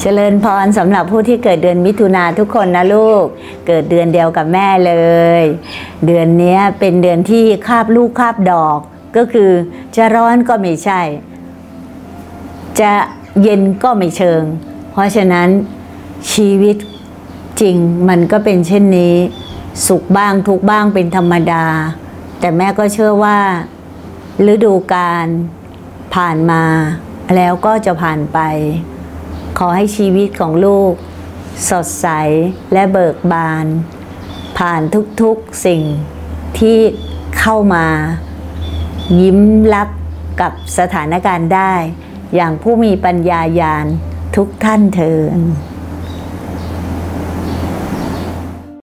เจริญพรสำหรับผู้ที่เกิดเดือนมิถุนาทุกคนนะลูก เกิดเดือนเดียวกับแม่เลย เดือนนี้เป็นเดือนที่คาบลูกคาบดอก ก็คือจะร้อนก็ไม่ใช่ จะเย็นก็ไม่เชิง เพราะฉะนั้นชีวิตจริงมันก็เป็นเช่นนี้ สุขบ้างทุกบ้างเป็นธรรมดา แต่แม่ก็เชื่อว่าฤดูกาลผ่านมาแล้วก็จะผ่านไป ขอให้ชีวิตของลูก สดใสและเบิกบาน ผ่านทุกๆสิ่งที่เข้ามา ยิ้มรับกับสถานการณ์ได้ อย่างผู้มีปัญญายาณทุกท่านเทิน